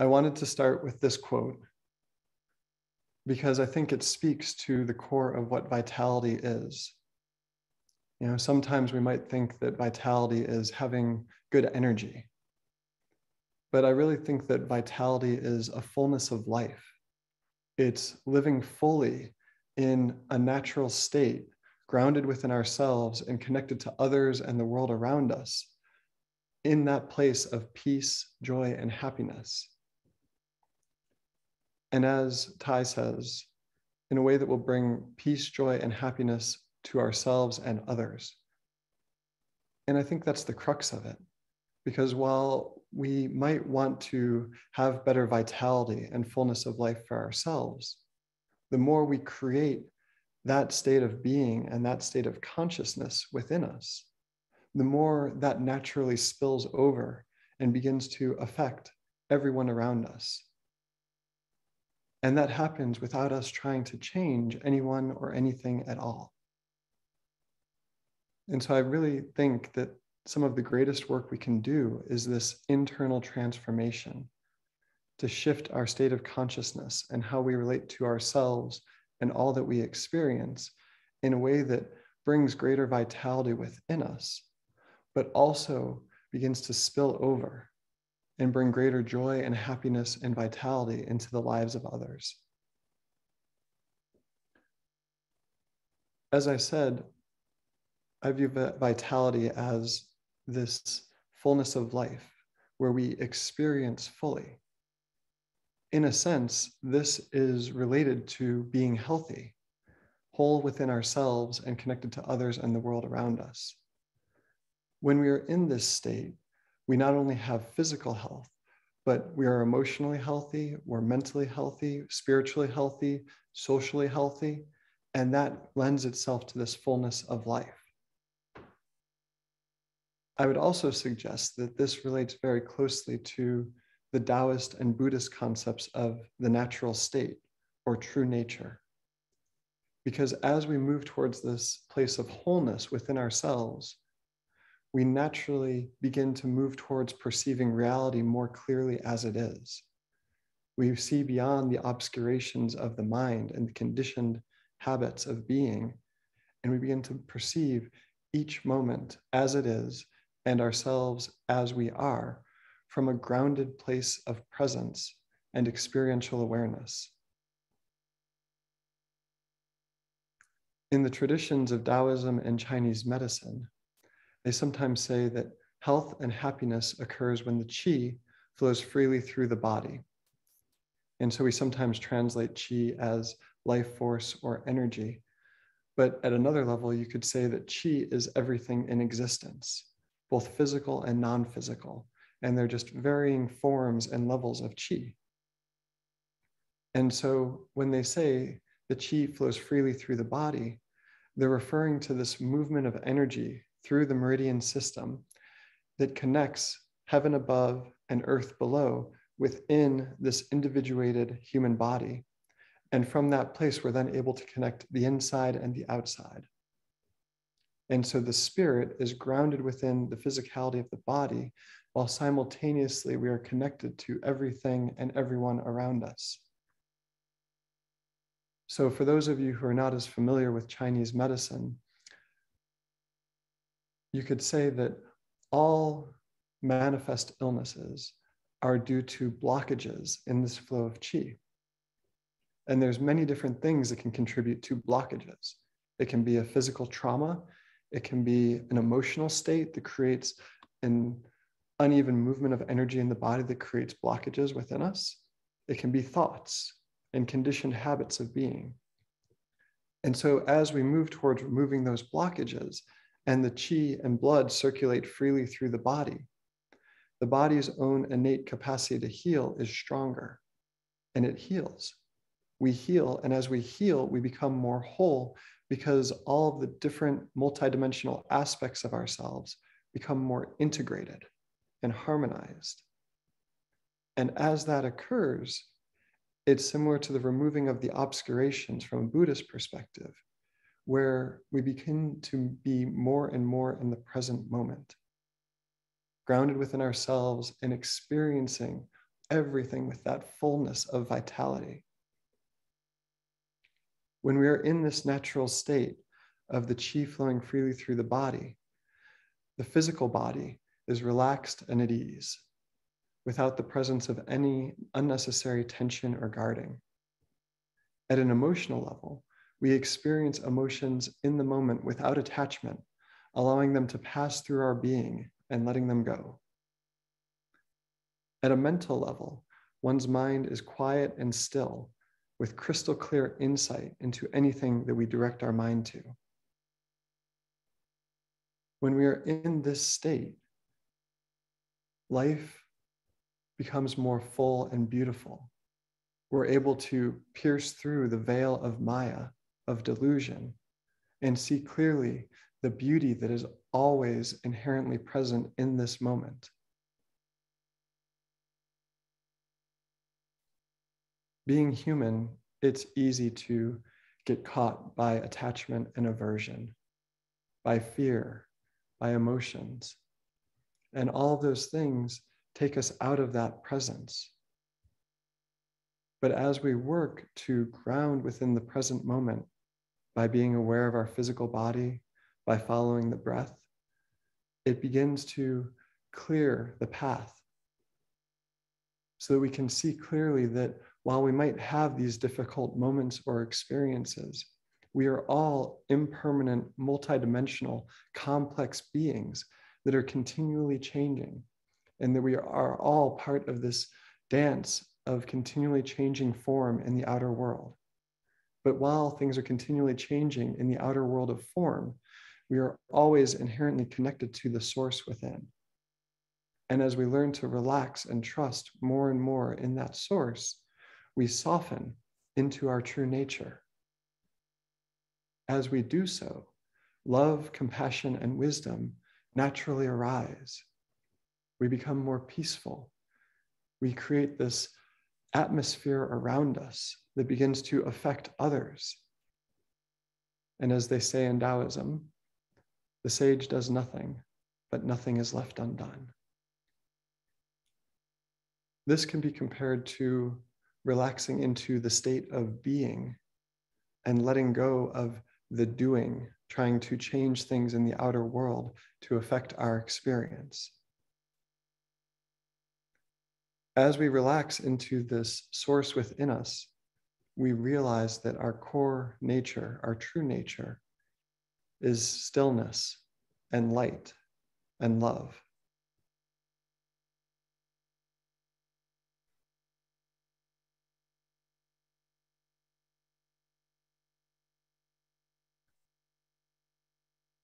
I wanted to start with this quote because I think it speaks to the core of what vitality is. You know, sometimes we might think that vitality is having good energy. But I really think that vitality is a fullness of life. It's living fully in a natural state, grounded within ourselves and connected to others and the world around us in that place of peace, joy, and happiness. And as Thay says, in a way that will bring peace, joy, and happiness to ourselves and others. And I think that's the crux of it. Because while we might want to have better vitality and fullness of life for ourselves, the more we create that state of being and that state of consciousness within us, the more that naturally spills over and begins to affect everyone around us. And that happens without us trying to change anyone or anything at all. And so I really think that some of the greatest work we can do is this internal transformation to shift our state of consciousness and how we relate to ourselves and all that we experience in a way that brings greater vitality within us, but also begins to spill over and bring greater joy and happiness and vitality into the lives of others. As I said, I view vitality as this fullness of life where we experience fully. In a sense, this is related to being healthy, whole within ourselves and connected to others and the world around us. When we are in this state, we not only have physical health, but we are emotionally healthy, we're mentally healthy, spiritually healthy, socially healthy, and that lends itself to this fullness of life. I would also suggest that this relates very closely to the Taoist and Buddhist concepts of the natural state or true nature. Because as we move towards this place of wholeness within ourselves, we naturally begin to move towards perceiving reality more clearly as it is. We see beyond the obscurations of the mind and the conditioned habits of being, and we begin to perceive each moment as it is and ourselves as we are from a grounded place of presence and experiential awareness. In the traditions of Taoism and Chinese medicine, they sometimes say that health and happiness occurs when the qi flows freely through the body. And so we sometimes translate qi as life force or energy. But at another level, you could say that qi is everything in existence both physical and non physical. And they're just varying forms and levels of chi. And so when they say the chi flows freely through the body, they're referring to this movement of energy through the meridian system that connects heaven above and earth below within this individuated human body. And from that place, we're then able to connect the inside and the outside. And so the spirit is grounded within the physicality of the body, while simultaneously we are connected to everything and everyone around us. So, for those of you who are not as familiar with Chinese medicine, you could say that all manifest illnesses are due to blockages in this flow of qi. And there's many different things that can contribute to blockages. It can be a physical trauma, it can be an emotional state that creates an uneven movement of energy in the body that creates blockages within us. It can be thoughts and conditioned habits of being. And so, as we move towards removing those blockages and the chi and blood circulate freely through the body, the body's own innate capacity to heal is stronger and it heals. We heal, and as we heal, we become more whole because all of the different multidimensional aspects of ourselves become more integrated and harmonized. And as that occurs, it's similar to the removing of the obscurations from a Buddhist perspective, where we begin to be more and more in the present moment, grounded within ourselves and experiencing everything with that fullness of vitality. When we are in this natural state of the chi flowing freely through the body, the physical body is relaxed and at ease without the presence of any unnecessary tension or guarding. At an emotional level, we experience emotions in the moment without attachment, allowing them to pass through our being and letting them go. At a mental level, one's mind is quiet and still, with crystal clear insight into anything that we direct our mind to. When we are in this state, life becomes more full and beautiful. We're able to pierce through the veil of Maya, of delusion, and see clearly the beauty that is always inherently present in this moment. Being human, it's easy to get caught by attachment and aversion, by fear, by emotions. And all of those things take us out of that presence. But as we work to ground within the present moment by being aware of our physical body, by following the breath, it begins to clear the path so that we can see clearly that while we might have these difficult moments or experiences, we are all impermanent, multidimensional, complex beings that are continually changing and that we are all part of this dance of continually changing form in the outer world. But while things are continually changing in the outer world of form, we are always inherently connected to the source within. And as we learn to relax and trust more and more in that source, we soften into our true nature. As we do so, love, compassion, and wisdom naturally arise we become more peaceful. We create this atmosphere around us that begins to affect others. And as they say in Taoism, the sage does nothing, but nothing is left undone. This can be compared to relaxing into the state of being and letting go of the doing, trying to change things in the outer world to affect our experience. As we relax into this source within us, we realize that our core nature, our true nature, is stillness and light and love.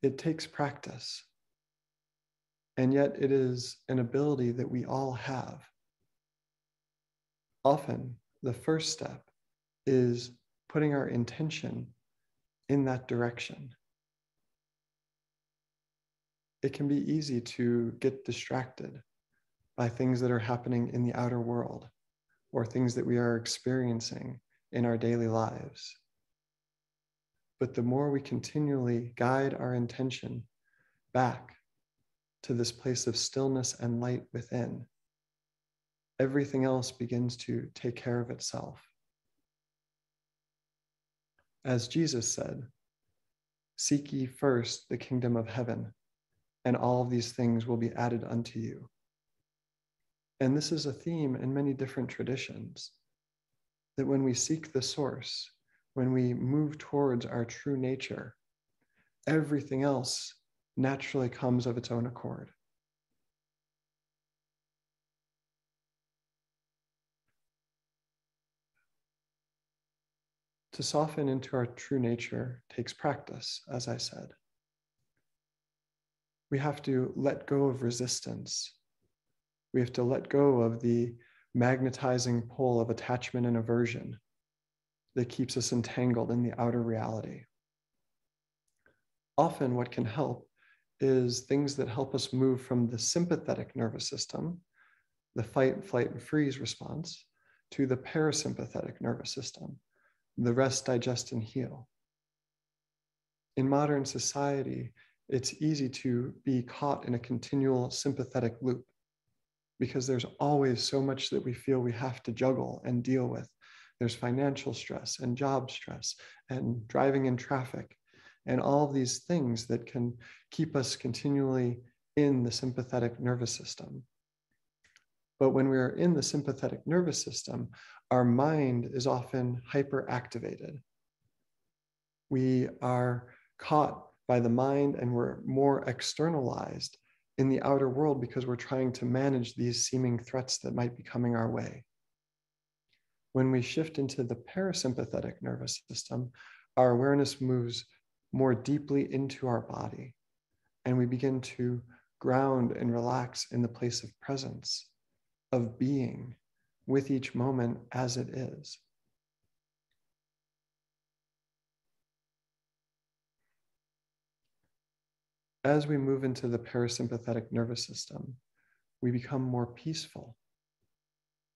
It takes practice, and yet it is an ability that we all have often the first step is putting our intention in that direction. It can be easy to get distracted by things that are happening in the outer world or things that we are experiencing in our daily lives. But the more we continually guide our intention back to this place of stillness and light within, everything else begins to take care of itself. As Jesus said, Seek ye first the kingdom of heaven, and all these things will be added unto you. And this is a theme in many different traditions that when we seek the source, when we move towards our true nature, everything else naturally comes of its own accord. To soften into our true nature takes practice, as I said. We have to let go of resistance. We have to let go of the magnetizing pull of attachment and aversion that keeps us entangled in the outer reality. Often, what can help is things that help us move from the sympathetic nervous system, the fight, flight, and freeze response, to the parasympathetic nervous system, the rest, digest, and heal. In modern society, it's easy to be caught in a continual sympathetic loop because there's always so much that we feel we have to juggle and deal with. There's financial stress and job stress and driving in traffic and all of these things that can keep us continually in the sympathetic nervous system. But when we're in the sympathetic nervous system, our mind is often hyperactivated. We are caught by the mind and we're more externalized in the outer world because we're trying to manage these seeming threats that might be coming our way. When we shift into the parasympathetic nervous system, our awareness moves more deeply into our body and we begin to ground and relax in the place of presence, of being with each moment as it is. As we move into the parasympathetic nervous system, we become more peaceful.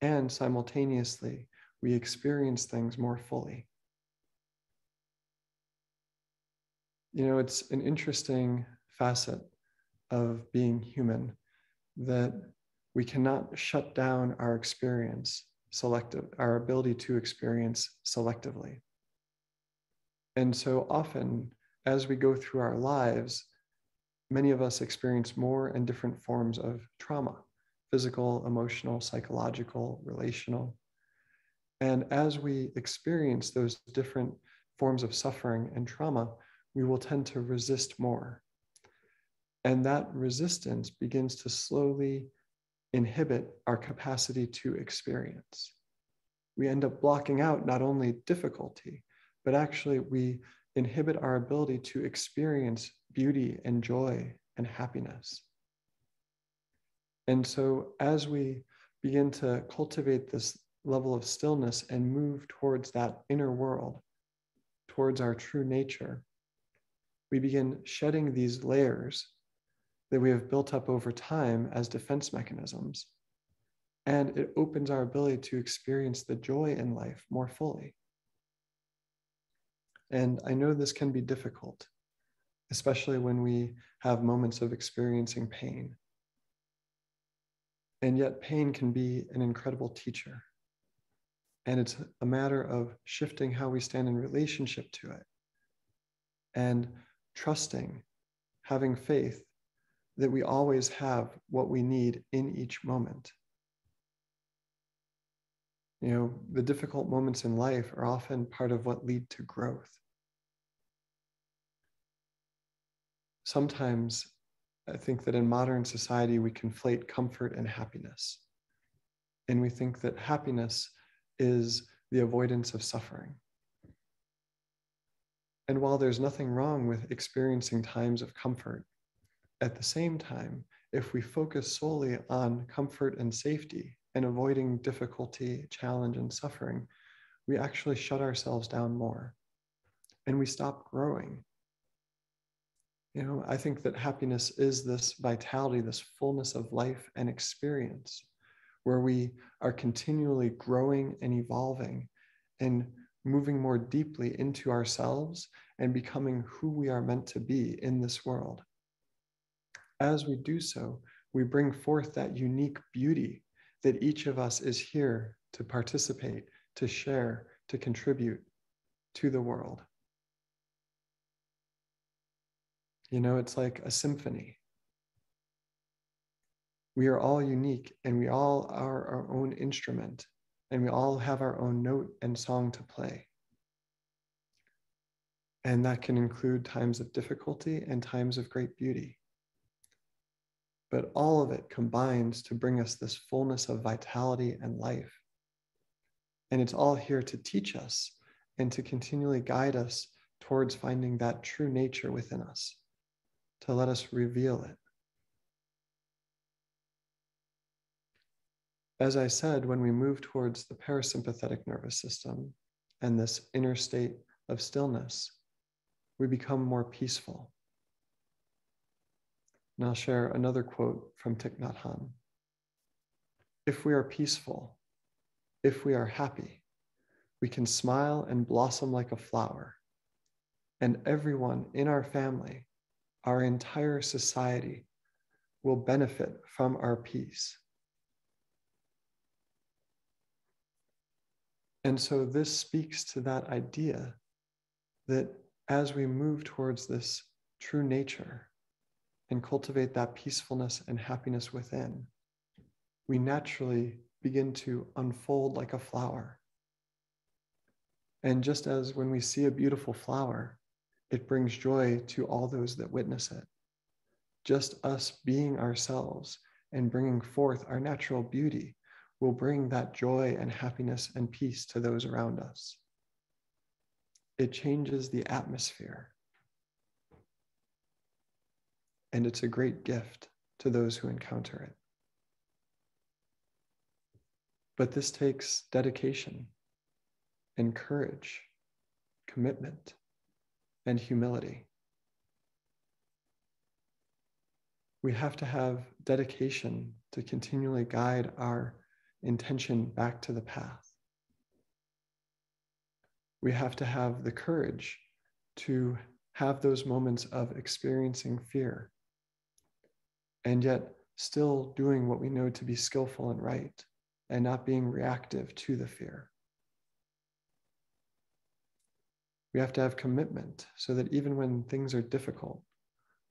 And simultaneously, we experience things more fully. You know, it's an interesting facet of being human that we cannot shut down our experience selective, our ability to experience selectively. And so often, as we go through our lives, many of us experience more and different forms of trauma physical, emotional, psychological, relational. And as we experience those different forms of suffering and trauma, we will tend to resist more. And that resistance begins to slowly inhibit our capacity to experience. We end up blocking out not only difficulty, but actually we inhibit our ability to experience beauty and joy and happiness. And so, as we begin to cultivate this level of stillness and move towards that inner world, towards our true nature, we begin shedding these layers that we have built up over time as defense mechanisms. And it opens our ability to experience the joy in life more fully. And I know this can be difficult, especially when we have moments of experiencing pain. And yet, pain can be an incredible teacher. And it's a matter of shifting how we stand in relationship to it and trusting, having faith that we always have what we need in each moment. You know, the difficult moments in life are often part of what lead to growth. Sometimes I think that in modern society, we conflate comfort and happiness. And we think that happiness is the avoidance of suffering. And while there's nothing wrong with experiencing times of comfort, at the same time, if we focus solely on comfort and safety and avoiding difficulty, challenge, and suffering, we actually shut ourselves down more and we stop growing. You know, I think that happiness is this vitality, this fullness of life and experience where we are continually growing and evolving and moving more deeply into ourselves and becoming who we are meant to be in this world as we do so, we bring forth that unique beauty that each of us is here to participate, to share, to contribute to the world. You know, it's like a symphony. We are all unique and we all are our own instrument and we all have our own note and song to play. And that can include times of difficulty and times of great beauty. But all of it combines to bring us this fullness of vitality and life. And it's all here to teach us and to continually guide us towards finding that true nature within us, to let us reveal it. As I said, when we move towards the parasympathetic nervous system and this inner state of stillness, we become more peaceful. And I'll share another quote from Thich Nhat Hanh. If we are peaceful, if we are happy, we can smile and blossom like a flower. And everyone in our family, our entire society, will benefit from our peace. And so this speaks to that idea that as we move towards this true nature, and cultivate that peacefulness and happiness within, we naturally begin to unfold like a flower. And just as when we see a beautiful flower, it brings joy to all those that witness it. Just us being ourselves and bringing forth our natural beauty will bring that joy and happiness and peace to those around us. It changes the atmosphere. And it's a great gift to those who encounter it. But this takes dedication and courage, commitment, and humility. We have to have dedication to continually guide our intention back to the path. We have to have the courage to have those moments of experiencing fear and yet still doing what we know to be skillful and right and not being reactive to the fear. We have to have commitment so that even when things are difficult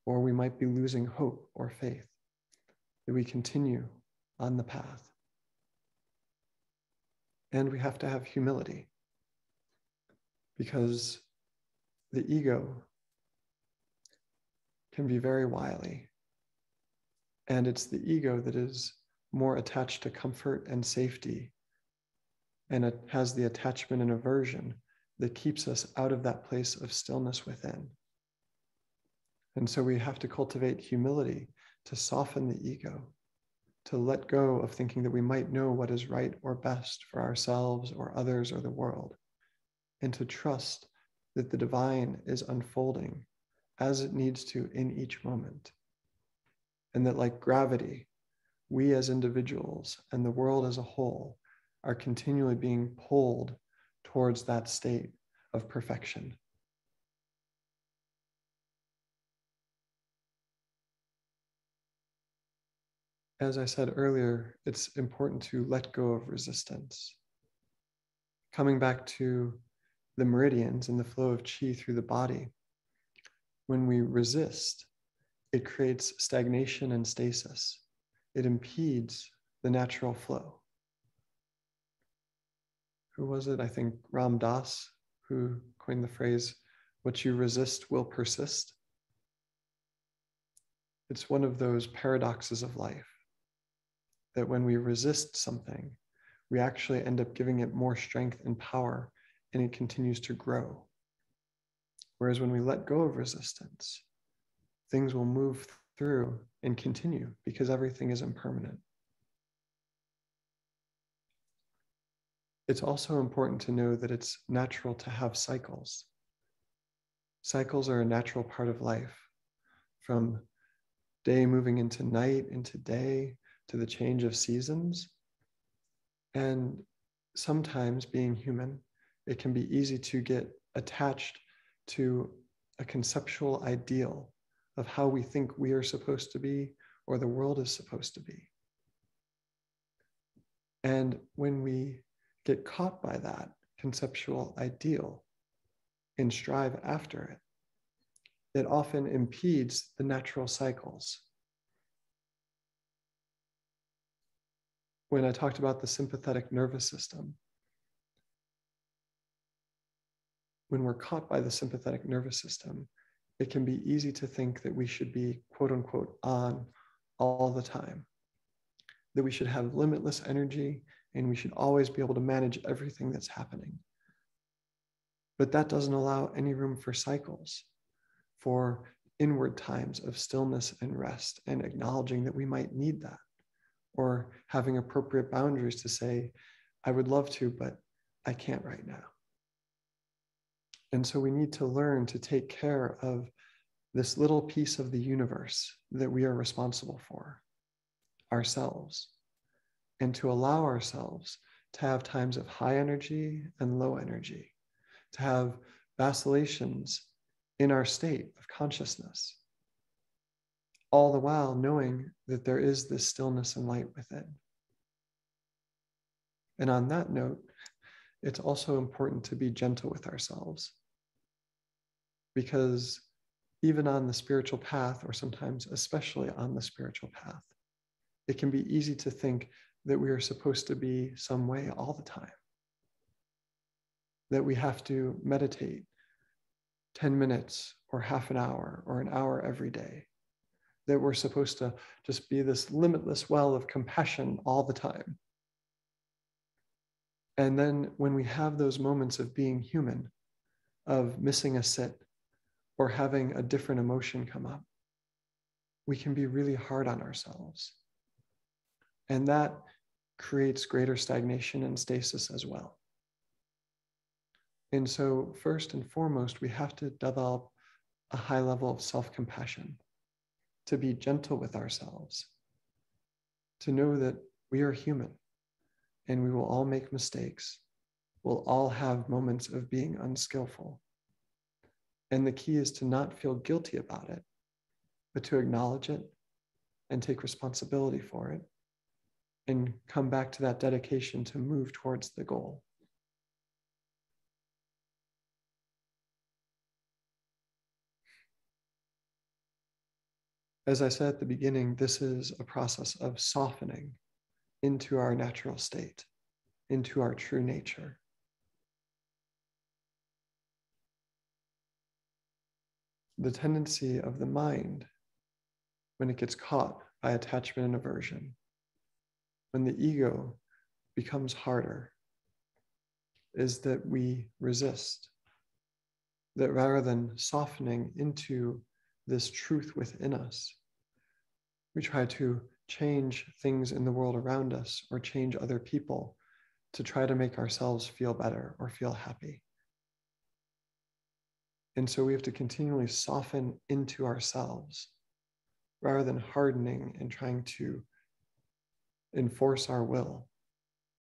or we might be losing hope or faith, that we continue on the path. And we have to have humility because the ego can be very wily. And it's the ego that is more attached to comfort and safety. And it has the attachment and aversion that keeps us out of that place of stillness within. And so we have to cultivate humility to soften the ego to let go of thinking that we might know what is right or best for ourselves or others or the world, and to trust that the divine is unfolding as it needs to in each moment. And that, like gravity, we as individuals and the world as a whole are continually being pulled towards that state of perfection. as I said earlier, it's important to let go of resistance. Coming back to the meridians and the flow of chi through the body, when we resist, it creates stagnation and stasis. It impedes the natural flow. Who was it? I think Ram Dass, who coined the phrase, what you resist will persist. It's one of those paradoxes of life that when we resist something, we actually end up giving it more strength and power and it continues to grow. Whereas when we let go of resistance, things will move through and continue because everything is impermanent. It's also important to know that it's natural to have cycles. Cycles are a natural part of life from day moving into night, into day, to the change of seasons. And sometimes, being human, it can be easy to get attached to a conceptual ideal of how we think we are supposed to be or the world is supposed to be. And when we get caught by that conceptual ideal and strive after it, it often impedes the natural cycles when I talked about the sympathetic nervous system. When we're caught by the sympathetic nervous system, it can be easy to think that we should be quote unquote on all the time, that we should have limitless energy and we should always be able to manage everything that's happening. But that doesn't allow any room for cycles, for inward times of stillness and rest and acknowledging that we might need that or having appropriate boundaries to say, I would love to, but I can't right now. And so we need to learn to take care of this little piece of the universe that we are responsible for, ourselves, and to allow ourselves to have times of high energy and low energy, to have vacillations in our state of consciousness, all the while knowing that there is this stillness and light within. And on that note, it's also important to be gentle with ourselves. Because even on the spiritual path, or sometimes especially on the spiritual path, it can be easy to think that we are supposed to be some way all the time. That we have to meditate 10 minutes or half an hour or an hour every day. That we're supposed to just be this limitless well of compassion all the time. And then when we have those moments of being human, of missing a sit or having a different emotion come up, we can be really hard on ourselves. And that creates greater stagnation and stasis as well. And so, first and foremost, we have to develop a high level of self compassion, to be gentle with ourselves, to know that we are human and we will all make mistakes. We'll all have moments of being unskillful. And the key is to not feel guilty about it, but to acknowledge it and take responsibility for it and come back to that dedication to move towards the goal. As I said at the beginning, this is a process of softening into our natural state, into our true nature. The tendency of the mind, when it gets caught by attachment and aversion, when the ego becomes harder, is that we resist. That rather than softening into this truth within us, we try to change things in the world around us or change other people to try to make ourselves feel better or feel happy. And so we have to continually soften into ourselves rather than hardening and trying to enforce our will.